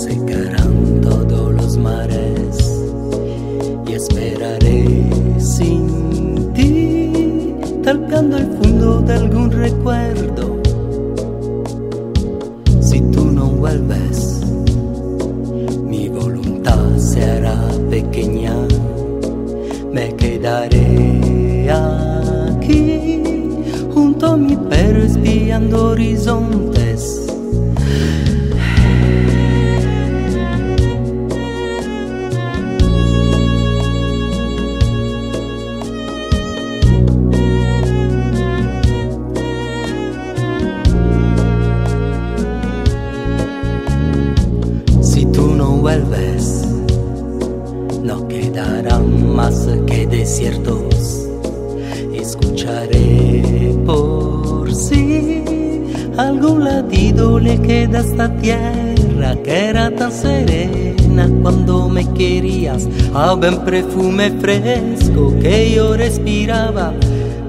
secarán todos los mares y esperaré sin ti, talcando el fondo de algún recuerdo. Si tú no vuelves, mi voluntad se hará pequeña, me quedaré aquí junto a mi perro espiando horizontes. No vuelves, no quedarán más que desiertos. Escucharé por si algún latido le queda a esta tierra que era tan serena cuando me querías. Había un perfume fresco que yo respiraba,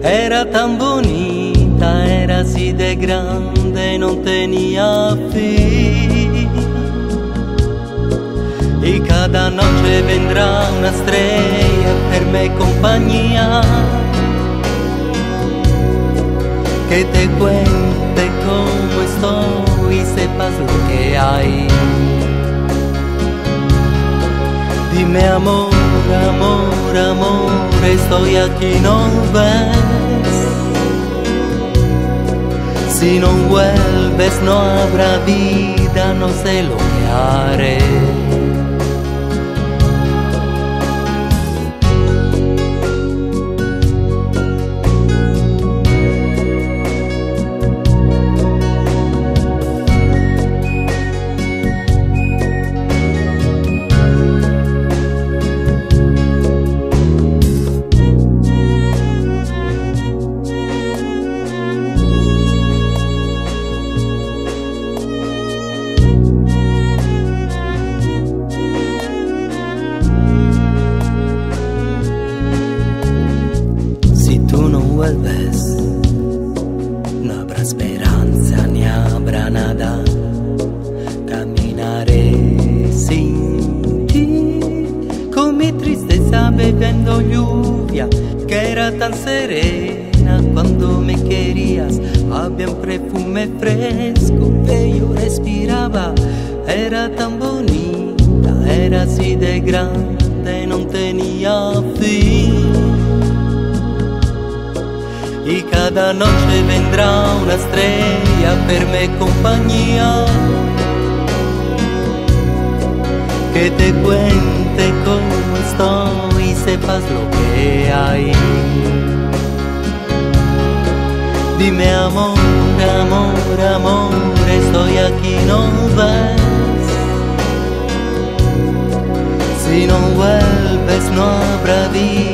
era tan bonita, era así de grande, no tenía fin. Y cada noche vendrá una estrella a hacerme compañía. Que te cuente cómo estoy y sepas lo que hay. Dime amor, amor, amor, estoy aquí, no ves. Si no vuelves no habrá vida, no sé lo que haré. Esperanza ni habrá nada. Caminaré sin ti, con mi tristeza bebiendo lluvia, que era tan serena cuando me querías. Había un perfume fresco que yo respiraba, era tan bonita, era así de grande, no tenía cada noche vendrá una estrella a hacerme compañía. Que te cuente cómo estoy y sepas lo que hay. Dime amor, amor, amor, estoy aquí, no ves. Si no vuelves no habrá vida,